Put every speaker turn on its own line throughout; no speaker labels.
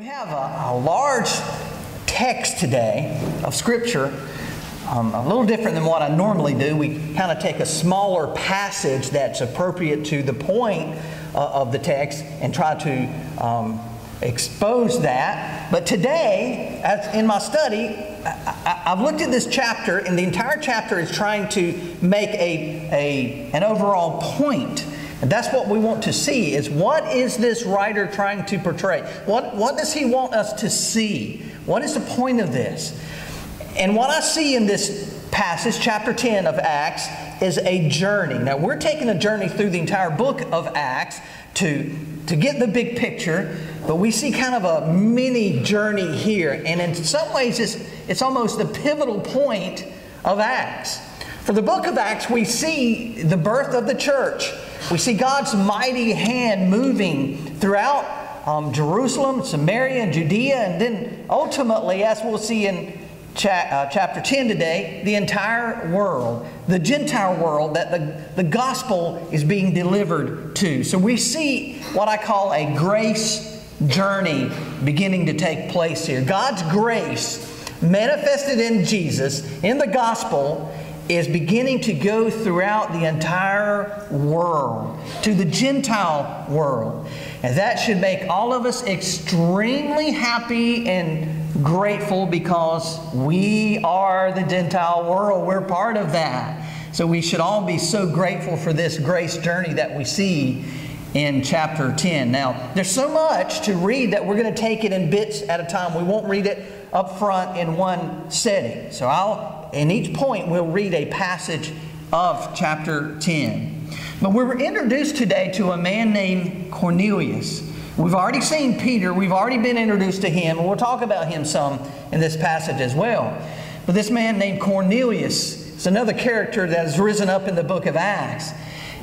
We have a, a large text today of Scripture, um, a little different than what I normally do. We kind of take a smaller passage that's appropriate to the point uh, of the text and try to um, expose that. But today, as in my study, I, have looked at this chapter, and the entire chapter is trying to make a, a, an overall point. And that's what we want to see is what is this writer trying to portray? What, what does he want us to see? What is the point of this? And what I see in this passage, chapter 10 of Acts, is a journey. Now, we're taking a journey through the entire book of Acts to, to get the big picture, but we see kind of a mini journey here. And in some ways, it's, it's almost the pivotal point of Acts. For the book of Acts, we see the birth of the church. We see God's mighty hand moving throughout um, Jerusalem, Samaria, and Judea, and then ultimately, as we'll see in cha- uh, chapter 10 today, the entire world, the Gentile world that the, the gospel is being delivered to. So we see what I call a grace journey beginning to take place here. God's grace manifested in Jesus, in the gospel, is beginning to go throughout the entire world, to the Gentile world. And that should make all of us extremely happy and grateful because we are the Gentile world. We're part of that. So we should all be so grateful for this grace journey that we see in chapter 10. Now, there's so much to read that we're going to take it in bits at a time. We won't read it up front in one setting. So I'll in each point, we'll read a passage of chapter 10. But we were introduced today to a man named Cornelius. We've already seen Peter, we've already been introduced to him, and we'll talk about him some in this passage as well. But this man named Cornelius is another character that has risen up in the book of Acts.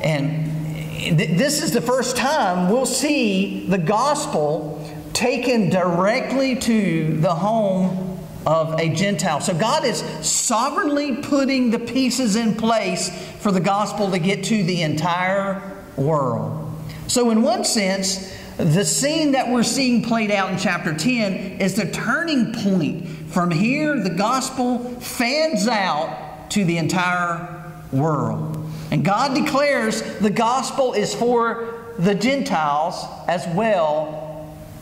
And this is the first time we'll see the gospel taken directly to the home of a Gentile. So God is sovereignly putting the pieces in place for the gospel to get to the entire world. So, in one sense, the scene that we're seeing played out in chapter 10 is the turning point. From here, the gospel fans out to the entire world. And God declares the gospel is for the Gentiles as well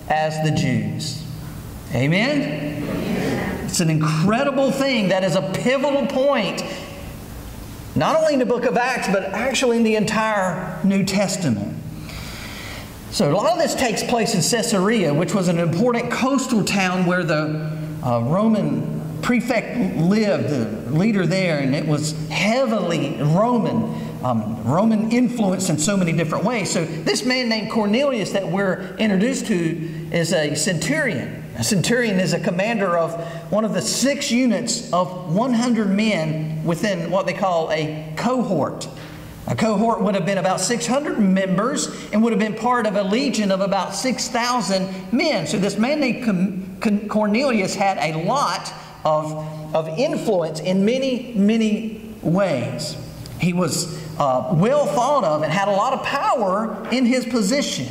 as the Jews. Amen? It's an incredible thing that is a pivotal point, not only in the book of Acts, but actually in the entire New Testament. So, a lot of this takes place in Caesarea, which was an important coastal town where the uh, Roman prefect lived, the leader there, and it was heavily Roman, um, Roman influence in so many different ways. So, this man named Cornelius that we're introduced to is a centurion. A centurion is a commander of one of the six units of 100 men within what they call a cohort. A cohort would have been about 600 members and would have been part of a legion of about 6,000 men. So this man named Cornelius had a lot of, of influence in many, many ways. He was uh, well thought of and had a lot of power in his position.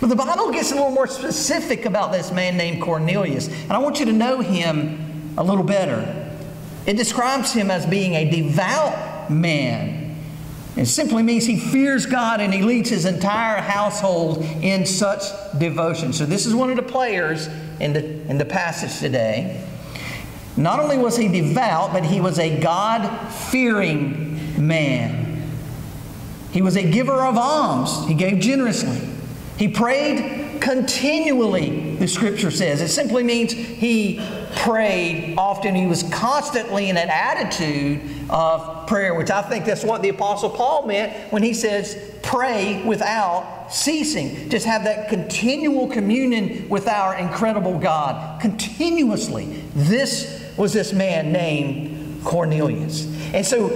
But the Bible gets a little more specific about this man named Cornelius. And I want you to know him a little better. It describes him as being a devout man. It simply means he fears God and he leads his entire household in such devotion. So, this is one of the players in the, in the passage today. Not only was he devout, but he was a God fearing man. He was a giver of alms, he gave generously. He prayed continually, the scripture says. It simply means he prayed often. He was constantly in an attitude of prayer, which I think that's what the Apostle Paul meant when he says, pray without ceasing. Just have that continual communion with our incredible God continuously. This was this man named Cornelius. And so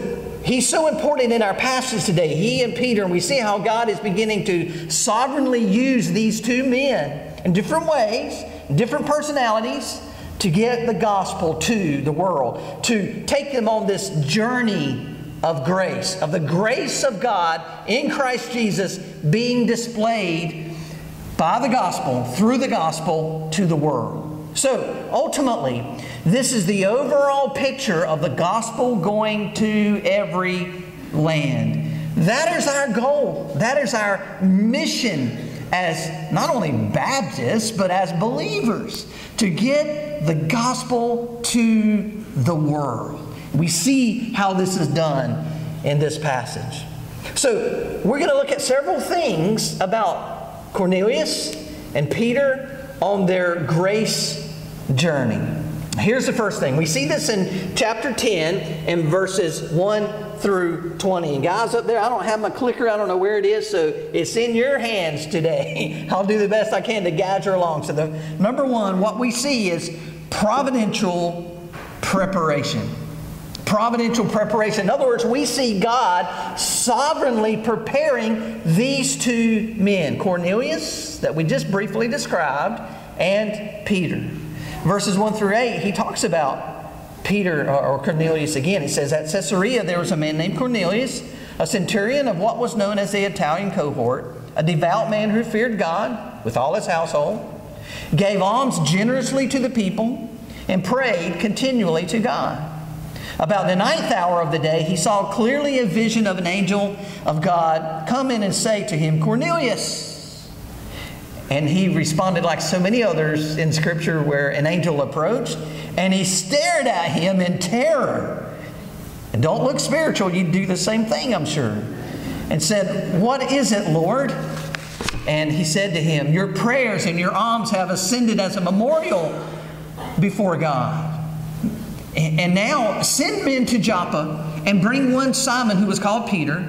He's so important in our passage today, he and Peter, and we see how God is beginning to sovereignly use these two men in different ways, different personalities, to get the gospel to the world, to take them on this journey of grace, of the grace of God in Christ Jesus being displayed by the gospel, through the gospel, to the world. So, ultimately, this is the overall picture of the gospel going to every land. That is our goal. That is our mission as not only Baptists, but as believers to get the gospel to the world. We see how this is done in this passage. So, we're going to look at several things about Cornelius and Peter on their grace journey. Here's the first thing. We see this in chapter 10 and verses 1 through 20. And guys up there, I don't have my clicker. I don't know where it is, so it's in your hands today. I'll do the best I can to guide you along. So, the, number one, what we see is providential preparation. Providential preparation. In other words, we see God sovereignly preparing these two men Cornelius, that we just briefly described, and Peter. Verses 1 through 8, he talks about Peter uh, or Cornelius again. He says, At Caesarea there was a man named Cornelius, a centurion of what was known as the Italian cohort, a devout man who feared God with all his household, gave alms generously to the people, and prayed continually to God. About the ninth hour of the day, he saw clearly a vision of an angel of God come in and say to him, Cornelius. And he responded like so many others in Scripture where an angel approached and he stared at him in terror. And don't look spiritual, you'd do the same thing, I'm sure. And said, What is it, Lord? And he said to him, Your prayers and your alms have ascended as a memorial before God. And now send men to Joppa and bring one Simon who was called Peter.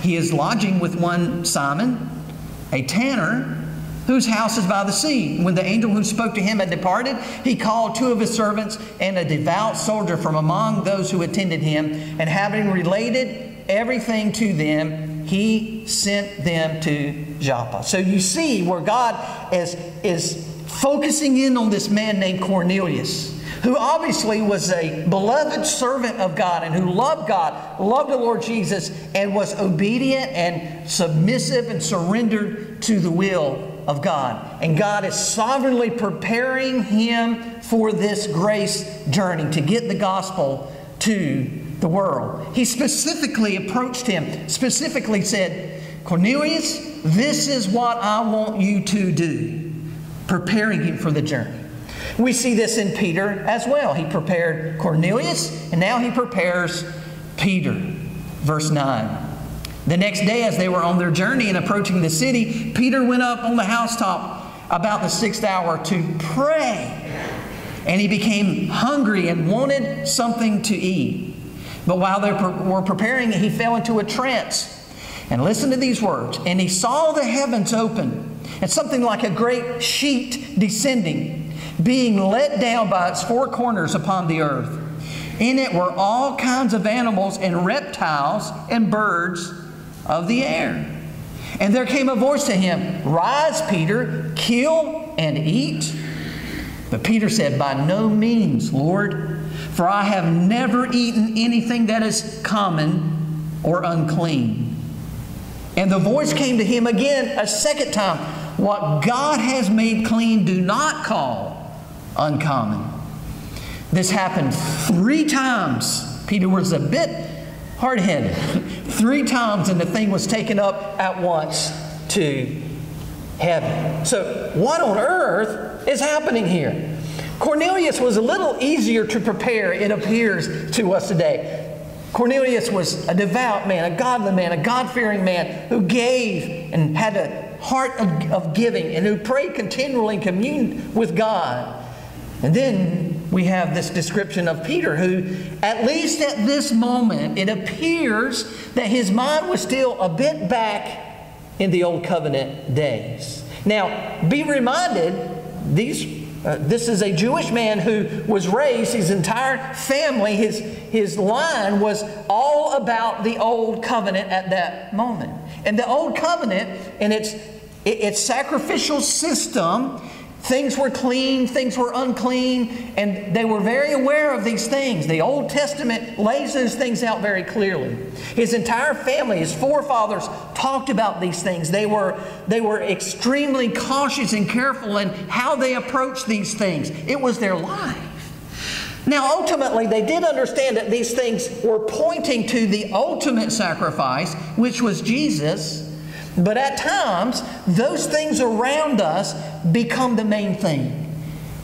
He is lodging with one Simon, a tanner whose house is by the sea. When the angel who spoke to him had departed, he called two of his servants and a devout soldier from among those who attended him, and having related everything to them, he sent them to Joppa. So you see where God is, is focusing in on this man named Cornelius who obviously was a beloved servant of God and who loved God, loved the Lord Jesus, and was obedient and submissive and surrendered to the will of God. And God is sovereignly preparing him for this grace journey to get the gospel to the world. He specifically approached him, specifically said, Cornelius, this is what I want you to do, preparing him for the journey. We see this in Peter as well. He prepared Cornelius, and now he prepares Peter. Verse 9. The next day, as they were on their journey and approaching the city, Peter went up on the housetop about the sixth hour to pray. And he became hungry and wanted something to eat. But while they were preparing, he fell into a trance. And listen to these words. And he saw the heavens open, and something like a great sheet descending, being let down by its four corners upon the earth. In it were all kinds of animals and reptiles and birds of the air. And there came a voice to him, Rise, Peter, kill and eat. But Peter said, By no means, Lord, for I have never eaten anything that is common or unclean. And the voice came to him again a second time What God has made clean, do not call uncommon. This happened three times. Peter was a bit hard headed. Three times, and the thing was taken up at once to heaven. So, what on earth is happening here? Cornelius was a little easier to prepare, it appears to us today. Cornelius was a devout man, a godly man, a God fearing man who gave and had a heart of, of giving and who prayed continually and communed with God. And then we have this description of Peter, who, at least at this moment, it appears that his mind was still a bit back in the Old Covenant days. Now, be reminded, these uh, this is a Jewish man who was raised, his entire family, his, his line was all about the Old Covenant at that moment. And the Old Covenant and its, its sacrificial system Things were clean, things were unclean, and they were very aware of these things. The Old Testament lays those things out very clearly. His entire family, his forefathers, talked about these things. They were, they were extremely cautious and careful in how they approached these things, it was their life. Now, ultimately, they did understand that these things were pointing to the ultimate sacrifice, which was Jesus. But at times, those things around us become the main thing.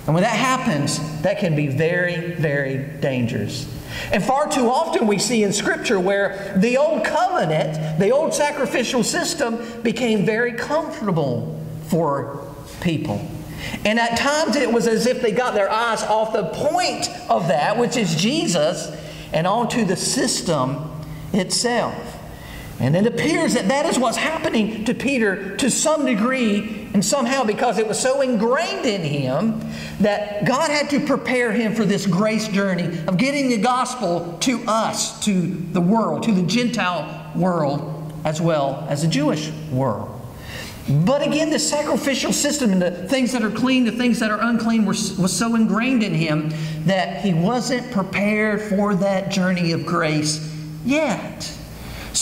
And when that happens, that can be very, very dangerous. And far too often we see in Scripture where the old covenant, the old sacrificial system, became very comfortable for people. And at times it was as if they got their eyes off the point of that, which is Jesus, and onto the system itself. And it appears that that is what's happening to Peter to some degree, and somehow because it was so ingrained in him that God had to prepare him for this grace journey of getting the gospel to us, to the world, to the Gentile world, as well as the Jewish world. But again, the sacrificial system and the things that are clean, the things that are unclean, were, was so ingrained in him that he wasn't prepared for that journey of grace yet.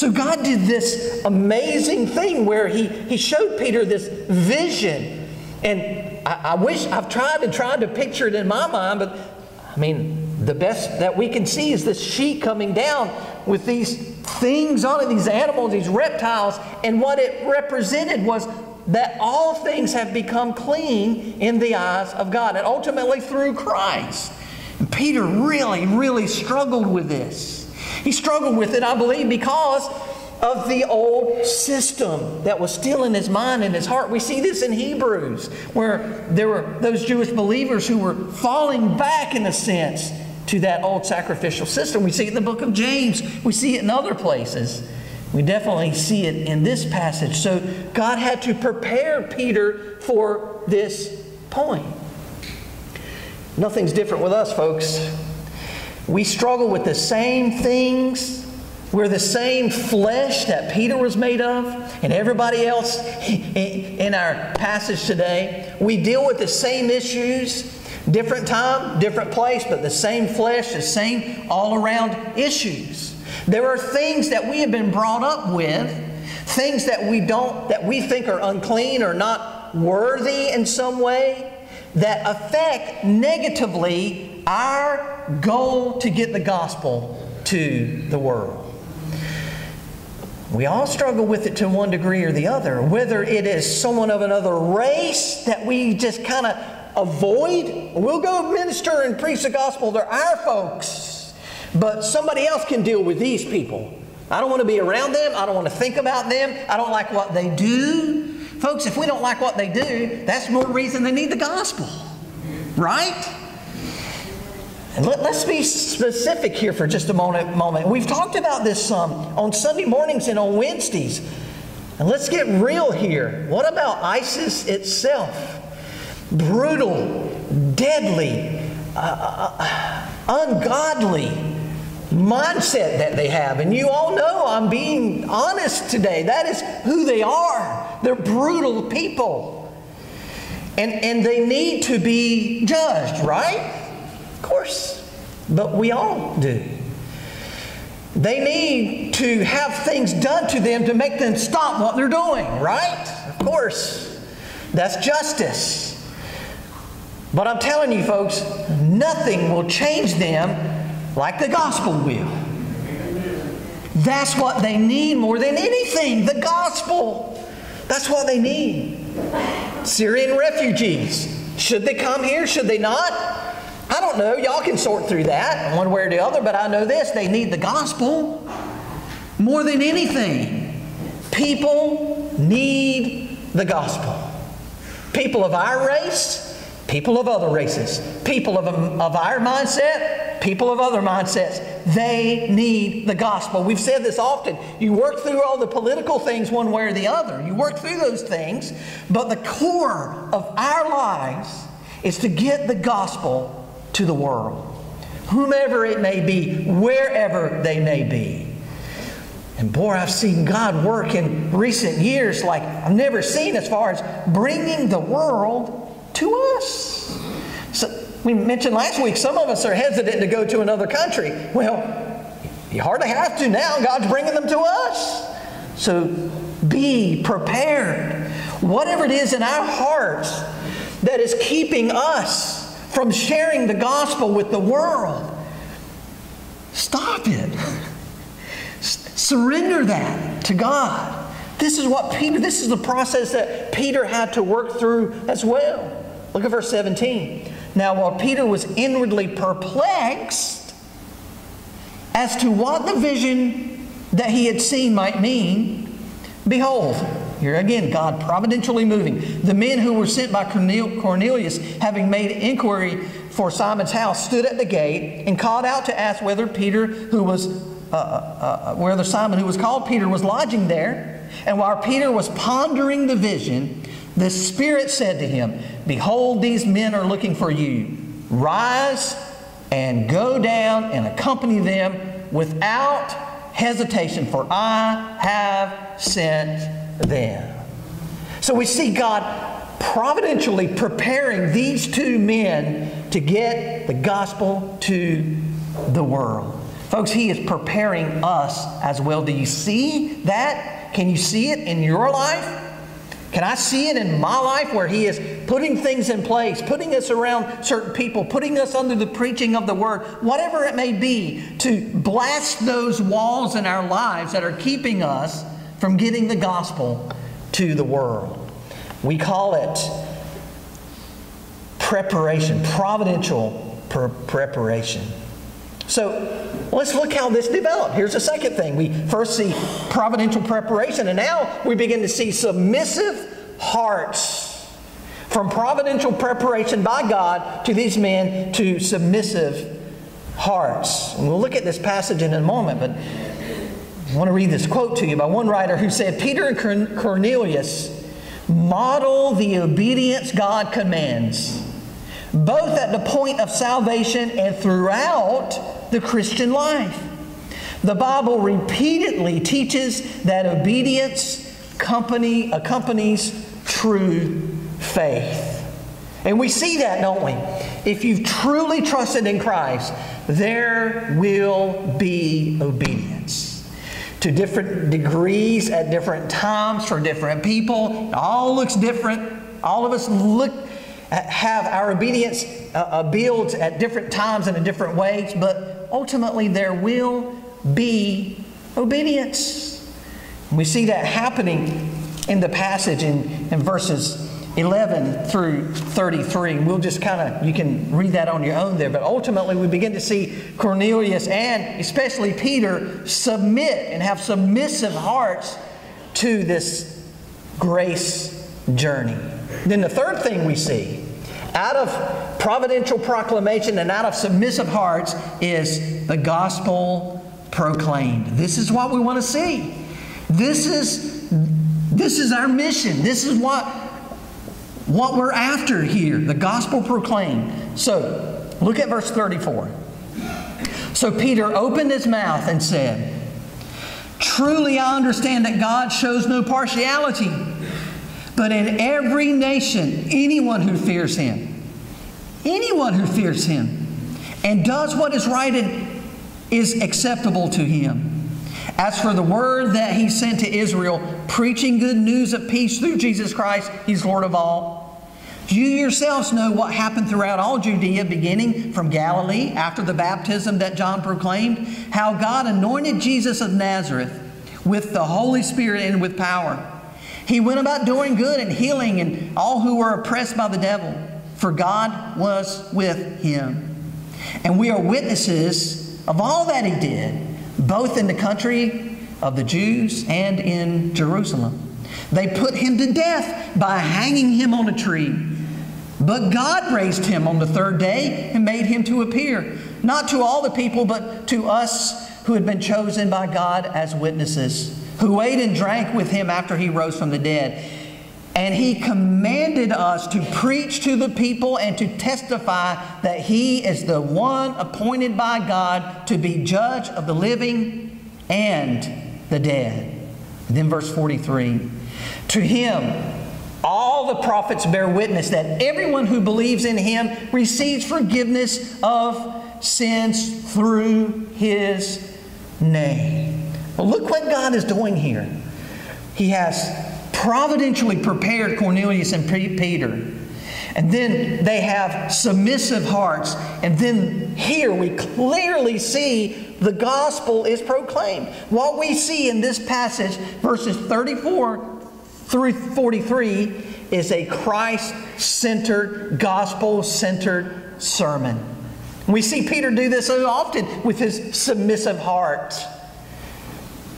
So God did this amazing thing where He, he showed Peter this vision. And I, I wish I've tried and tried to picture it in my mind, but I mean, the best that we can see is this sheet coming down with these things on it, these animals, these reptiles, and what it represented was that all things have become clean in the eyes of God, and ultimately through Christ. And Peter really, really struggled with this. He struggled with it, I believe, because of the old system that was still in his mind and his heart. We see this in Hebrews, where there were those Jewish believers who were falling back, in a sense, to that old sacrificial system. We see it in the book of James, we see it in other places. We definitely see it in this passage. So God had to prepare Peter for this point. Nothing's different with us, folks. We struggle with the same things. We're the same flesh that Peter was made of and everybody else in our passage today. We deal with the same issues, different time, different place, but the same flesh, the same all around issues. There are things that we have been brought up with, things that we don't, that we think are unclean or not worthy in some way, that affect negatively our goal to get the gospel to the world. We all struggle with it to one degree or the other, whether it is someone of another race that we just kind of avoid. We'll go minister and preach the gospel to our folks, but somebody else can deal with these people. I don't want to be around them. I don't want to think about them. I don't like what they do. Folks, if we don't like what they do, that's more reason they need the gospel, right? And let, us be specific here for just a moment, moment. We've talked about this some on Sunday mornings and on Wednesdays. And let's get real here. What about ISIS itself? Brutal, deadly, uh, uh, ungodly mindset that they have. And you all know I'm being honest today. That is who they are. They're brutal people. And, and they need to be judged, right? Of course, but we all do. They need to have things done to them to make them stop what they're doing, right? Of course. That's justice. But I'm telling you, folks, nothing will change them like the gospel will. That's what they need more than anything the gospel. That's what they need. Syrian refugees. Should they come here? Should they not? I don't know. Y'all can sort through that one way or the other, but I know this they need the gospel more than anything. People need the gospel. People of our race, people of other races, people of, of our mindset, people of other mindsets, they need the gospel. We've said this often. You work through all the political things one way or the other, you work through those things, but the core of our lives is to get the gospel to the world, whomever it may be, wherever they may be. And boy, I've seen God work in recent years like I've never seen as far as bringing the world to us. So we mentioned last week, some of us are hesitant to go to another country. Well, you hardly have to now. God's bringing them to us. So be prepared. Whatever it is in our hearts that is keeping us from sharing the gospel with the world, stop it. Surrender that to God. This is what Peter, this is the process that Peter had to work through as well. Look at verse 17. Now, while Peter was inwardly perplexed as to what the vision that he had seen might mean, behold, here again, God providentially moving. The men who were sent by Cornelius, having made inquiry for Simon's house, stood at the gate and called out to ask whether Peter, who was, uh, uh, uh, whether Simon, who was called Peter, was lodging there. And while Peter was pondering the vision, the Spirit said to him, Behold, these men are looking for you. Rise and go down and accompany them without hesitation, for I have sent them. So we see God providentially preparing these two men to get the gospel to the world. Folks, He is preparing us as well. Do you see that? Can you see it in your life? Can I see it in my life where He is putting things in place, putting us around certain people, putting us under the preaching of the Word, whatever it may be, to blast those walls in our lives that are keeping us from getting the gospel to the world? We call it preparation, providential preparation. So let's look how this developed. Here's the second thing. We first see providential preparation, and now we begin to see submissive hearts. From providential preparation by God to these men to submissive hearts. And we'll look at this passage in a moment, but I want to read this quote to you by one writer who said Peter and Cornelius model the obedience God commands, both at the point of salvation and throughout the Christian life. The Bible repeatedly teaches that obedience company, accompanies true faith. And we see that, don't we? If you've truly trusted in Christ, there will be obedience. To different degrees at different times for different people. It all looks different. All of us look have our obedience uh, uh, builds at different times and in different ways, but ultimately there will be obedience. We see that happening in the passage in, in verses 11 through 33. We'll just kind of, you can read that on your own there. But ultimately, we begin to see Cornelius and especially Peter submit and have submissive hearts to this grace journey. Then the third thing we see out of providential proclamation and out of submissive hearts is the gospel proclaimed. This is what we want to see. This is, this is our mission. This is what, what we're after here the gospel proclaimed. So, look at verse 34. So Peter opened his mouth and said, Truly I understand that God shows no partiality but in every nation, anyone who fears him, anyone who fears him and does what is right is acceptable to him. As for the word that he sent to Israel, preaching good news of peace through Jesus Christ, he's Lord of all. You yourselves know what happened throughout all Judea, beginning from Galilee after the baptism that John proclaimed, how God anointed Jesus of Nazareth with the Holy Spirit and with power he went about doing good and healing and all who were oppressed by the devil, for God was with him. And we are witnesses of all that he did, both in the country of the Jews and in Jerusalem. They put him to death by hanging him on a tree. But God raised him on the third day and made him to appear, not to all the people, but to us who had been chosen by God as witnesses who ate and drank with him after he rose from the dead. And he commanded us to preach to the people and to testify that he is the one appointed by God to be judge of the living and the dead. And then verse 43 To him All the prophets bear witness that everyone who believes in him receives forgiveness of sins through his name. Well, look what God is doing here. He has providentially prepared Cornelius and Peter. And then they have submissive hearts. And then here we clearly see the gospel is proclaimed. What we see in this passage, verses 34 through 43, is a Christ centered, gospel centered sermon. We see Peter do this often with his submissive heart.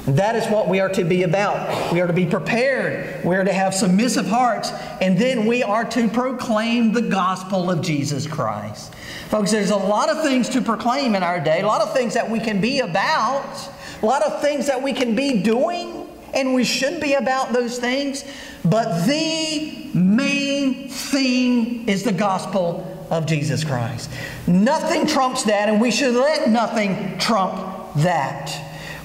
That is what we are to be about. We are to be prepared. We are to have submissive hearts. And then we are to proclaim the gospel of Jesus Christ. Folks, there's a lot of things to proclaim in our day, a lot of things that we can be about, a lot of things that we can be doing, and we should be about those things. But the main thing is the gospel of Jesus Christ. Nothing trumps that, and we should let nothing trump that.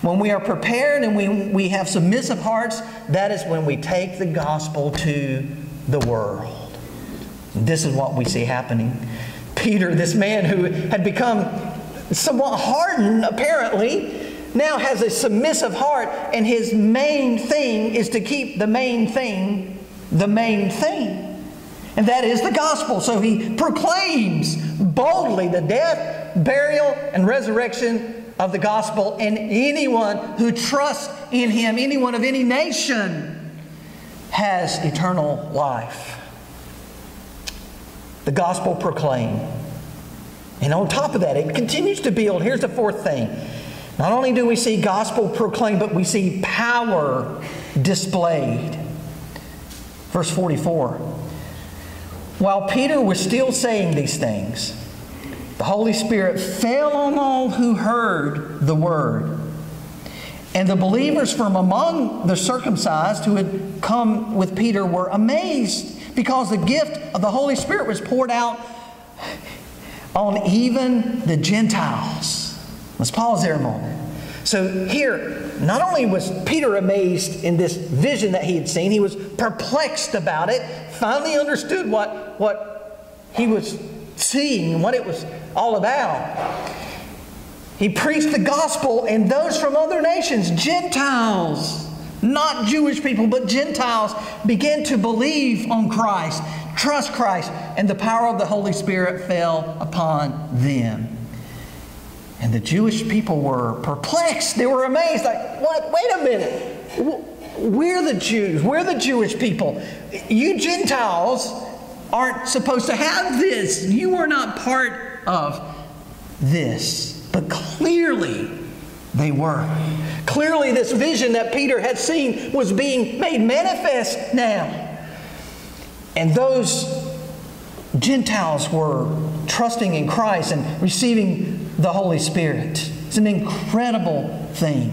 When we are prepared and we, we have submissive hearts, that is when we take the gospel to the world. This is what we see happening. Peter, this man who had become somewhat hardened, apparently, now has a submissive heart, and his main thing is to keep the main thing the main thing. And that is the gospel. So he proclaims boldly the death, burial, and resurrection of the gospel, and anyone who trusts in him, anyone of any nation, has eternal life. The gospel proclaimed. And on top of that, it continues to build. Here's the fourth thing. Not only do we see gospel proclaimed, but we see power displayed. Verse 44. While Peter was still saying these things, the Holy Spirit fell on all who heard the word. And the believers from among the circumcised who had come with Peter were amazed because the gift of the Holy Spirit was poured out on even the Gentiles. Let's pause there a moment. So, here, not only was Peter amazed in this vision that he had seen, he was perplexed about it, finally understood what, what he was seeing and what it was all about. He preached the gospel, and those from other nations, Gentiles, not Jewish people, but Gentiles, began to believe on Christ, trust Christ, and the power of the Holy Spirit fell upon them. And the Jewish people were perplexed. They were amazed. Like, what? Wait a minute. We're the Jews. We're the Jewish people. You Gentiles aren't supposed to have this. You are not part of this. But clearly, they were. Clearly, this vision that Peter had seen was being made manifest now. And those Gentiles were trusting in Christ and receiving the Holy Spirit. It's an incredible thing.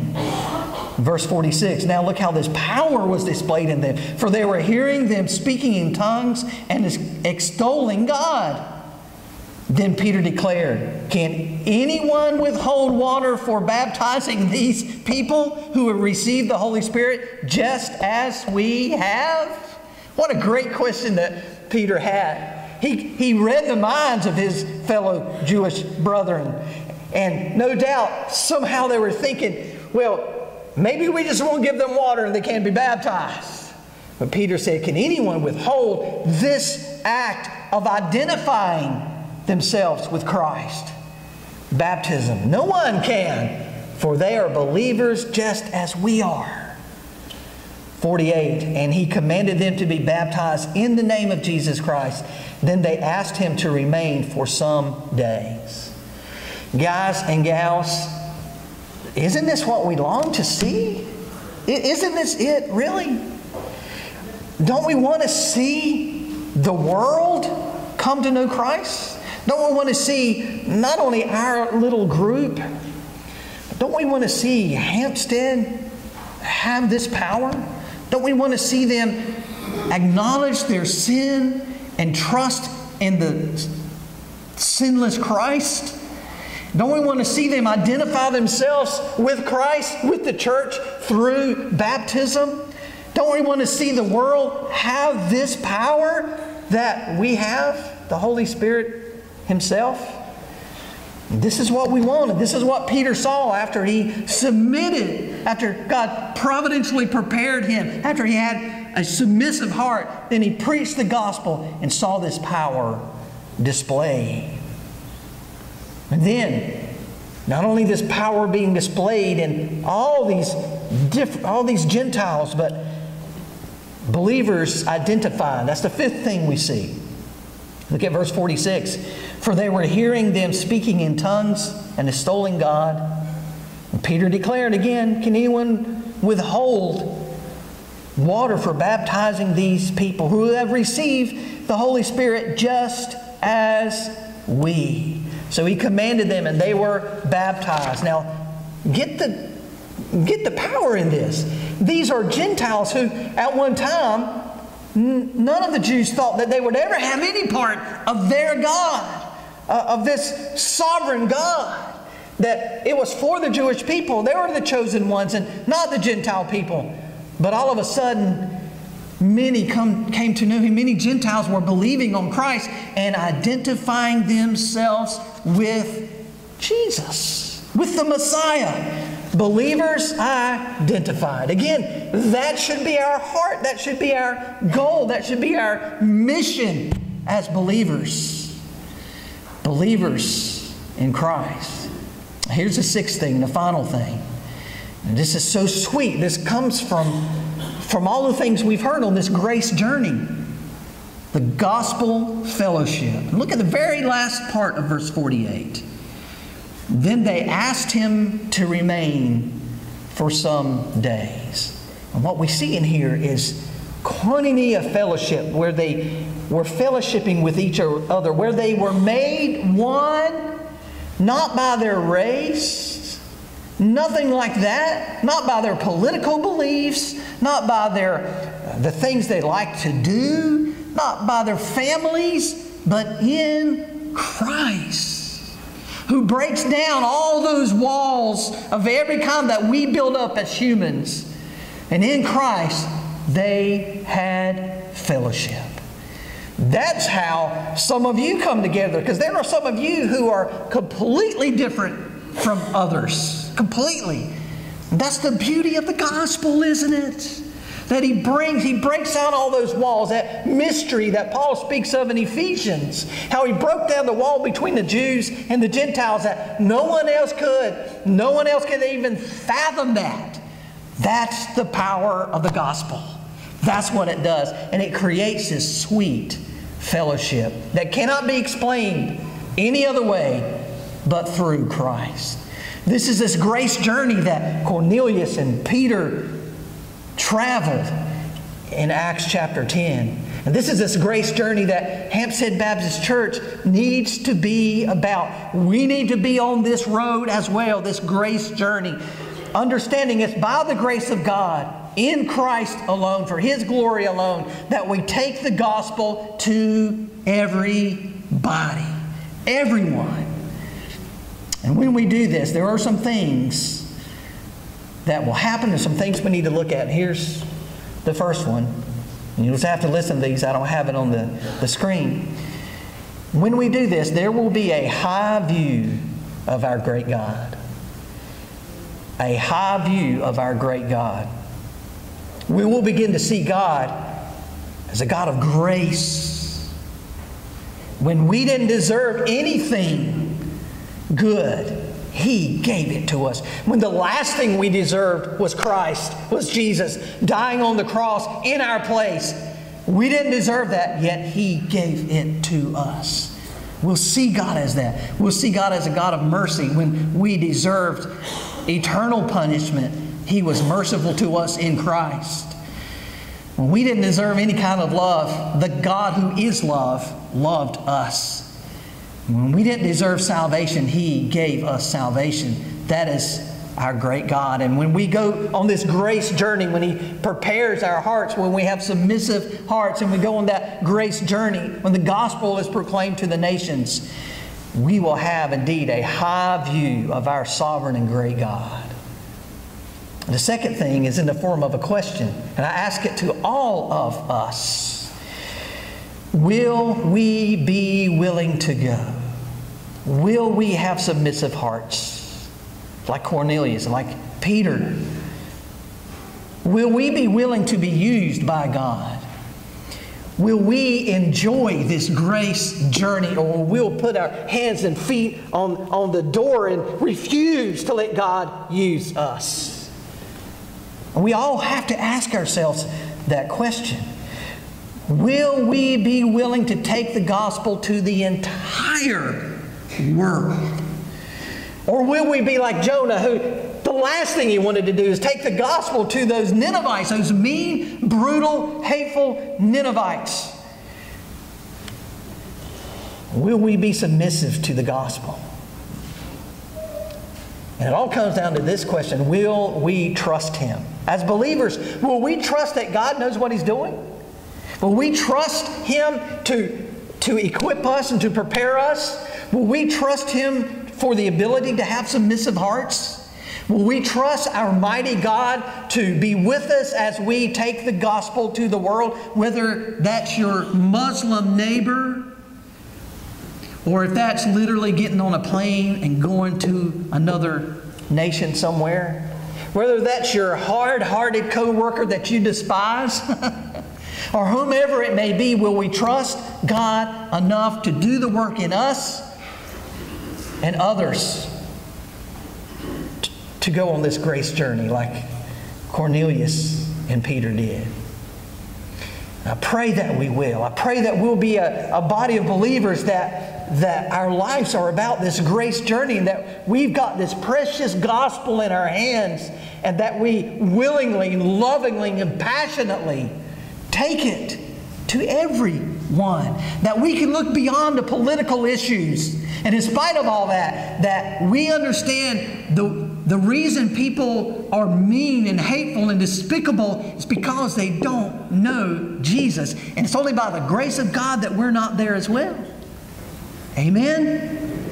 Verse 46 Now look how this power was displayed in them, for they were hearing them speaking in tongues and extolling God. Then Peter declared, Can anyone withhold water for baptizing these people who have received the Holy Spirit just as we have? What a great question that Peter had. He, he read the minds of his fellow Jewish brethren. And no doubt, somehow they were thinking, well, Maybe we just won't give them water and they can't be baptized. But Peter said, Can anyone withhold this act of identifying themselves with Christ? Baptism. No one can, for they are believers just as we are. 48, and he commanded them to be baptized in the name of Jesus Christ. Then they asked him to remain for some days. Guys and gals, isn't this what we long to see? Isn't this it, really? Don't we want to see the world come to know Christ? Don't we want to see not only our little group, don't we want to see Hampstead have this power? Don't we want to see them acknowledge their sin and trust in the sinless Christ? Don't we want to see them identify themselves with Christ, with the church through baptism? Don't we want to see the world have this power that we have, the Holy Spirit Himself? This is what we wanted. This is what Peter saw after he submitted, after God providentially prepared him, after he had a submissive heart. Then he preached the gospel and saw this power displayed. And then, not only this power being displayed in all these different, all these Gentiles, but believers identified. That's the fifth thing we see. Look at verse 46. For they were hearing them speaking in tongues and extolling God. And Peter declared again, Can anyone withhold water for baptizing these people who have received the Holy Spirit just as we? So he commanded them, and they were baptized. Now, get the, get the power in this. These are Gentiles who, at one time, none of the Jews thought that they would ever have any part of their God, uh, of this sovereign God. That it was for the Jewish people, they were the chosen ones, and not the Gentile people. But all of a sudden, many come, came to know him. Many Gentiles were believing on Christ and identifying themselves with Jesus, with the Messiah. Believers identified. Again, that should be our heart. That should be our goal. That should be our mission as believers. Believers in Christ. Here's the sixth thing, the final thing. This is so sweet. This comes from, from all the things we've heard on this grace journey. The gospel fellowship. Look at the very last part of verse 48. Then they asked him to remain for some days. And what we see in here is koinonia fellowship, where they were fellowshipping with each other, where they were made one, not by their race, nothing like that, not by their political beliefs, not by their the things they like to do, not by their families, but in Christ who breaks down all those walls of every kind that we build up as humans. And in Christ, they had fellowship. That's how some of you come together, because there are some of you who are completely different from others. Completely. That's the beauty of the gospel, isn't it? that he brings, he breaks out all those walls, that mystery that Paul speaks of in Ephesians, how he broke down the wall between the Jews and the Gentiles that no one else could. No one else could even fathom that. That's the power of the gospel. That's what it does. And it creates this sweet fellowship that cannot be explained any other way but through Christ. This is this grace journey that Cornelius and Peter traveled in Acts chapter 10. And this is this grace journey that Hampstead Baptist Church needs to be about. We need to be on this road as well, this grace journey. Understanding it's by the grace of God, in Christ alone, for His glory alone, that we take the gospel to everybody, everyone. And when we do this, there are some things that will happen and some things we need to look at. Here's the first one. you'll just have to listen to these. I don't have it on the, the screen. When we do this, there will be a high view of our great God. A high view of our great God. We will begin to see God as a God of grace. When we didn't deserve anything good, he gave it to us. When the last thing we deserved was Christ, was Jesus dying on the cross in our place. We didn't deserve that, yet He gave it to us. We'll see God as that. We'll see God as a God of mercy. When we deserved eternal punishment, He was merciful to us in Christ. When we didn't deserve any kind of love, the God who is love loved us. When we didn't deserve salvation, He gave us salvation. That is our great God. And when we go on this grace journey, when He prepares our hearts, when we have submissive hearts, and we go on that grace journey, when the gospel is proclaimed to the nations, we will have indeed a high view of our sovereign and great God. The second thing is in the form of a question, and I ask it to all of us. Will we be willing to go? Will we have submissive hearts like Cornelius, like Peter? Will we be willing to be used by God? Will we enjoy this grace journey or will we put our hands and feet on, on the door and refuse to let God use us? We all have to ask ourselves that question. Will we be willing to take the gospel to the entire world? Or will we be like Jonah, who the last thing he wanted to do is take the gospel to those Ninevites, those mean, brutal, hateful Ninevites? Will we be submissive to the gospel? And it all comes down to this question Will we trust him? As believers, will we trust that God knows what he's doing? Will we trust him to, to equip us and to prepare us? Will we trust him for the ability to have submissive hearts? Will we trust our mighty God to be with us as we take the gospel to the world, whether that's your Muslim neighbor or if that's literally getting on a plane and going to another nation somewhere? Whether that's your hard hearted coworker that you despise, or whomever it may be, will we trust God enough to do the work in us and others to go on this grace journey like Cornelius and Peter did? I pray that we will. I pray that we'll be a, a body of believers that, that our lives are about this grace journey and that we've got this precious gospel in our hands and that we willingly, lovingly, and passionately take it to everyone. That we can look beyond the political issues. And in spite of all that, that we understand the, the reason people are mean and hateful and despicable is because they don't know Jesus. And it's only by the grace of God that we're not there as well. Amen?